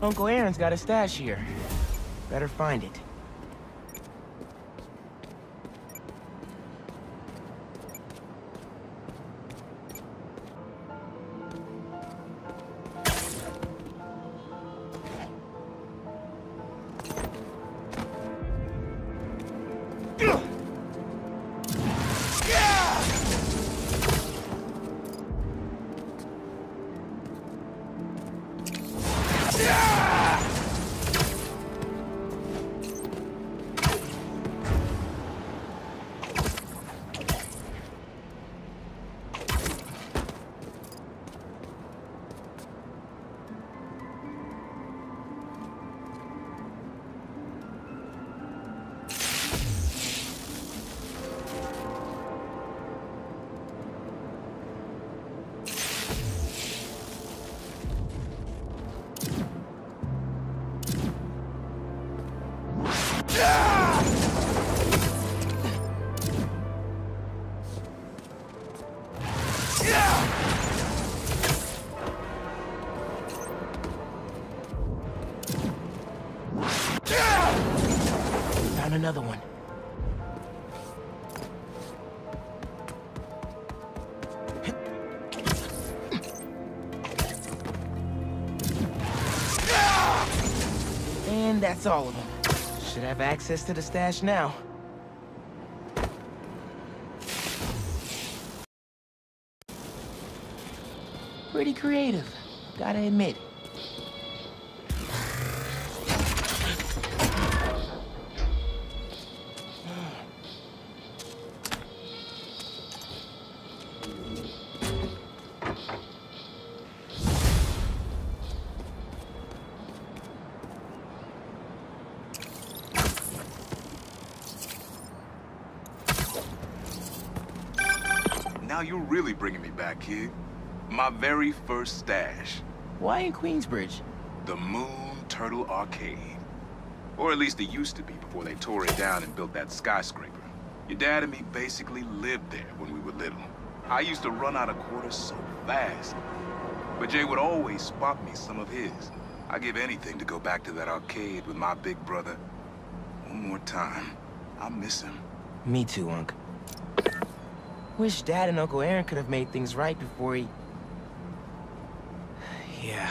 Uncle Aaron's got a stash here. Better find it. Found another one. And that's all of them. Should have access to the stash now. Pretty creative, gotta admit. Now you're really bringing me back, kid. My very first stash. Why in Queensbridge? The Moon Turtle Arcade. Or at least it used to be before they tore it down and built that skyscraper. Your dad and me basically lived there when we were little. I used to run out of quarters so fast. But Jay would always spot me some of his. I'd give anything to go back to that arcade with my big brother. One more time. I miss him. Me too, Unc. Wish Dad and Uncle Aaron could have made things right before he... Yeah.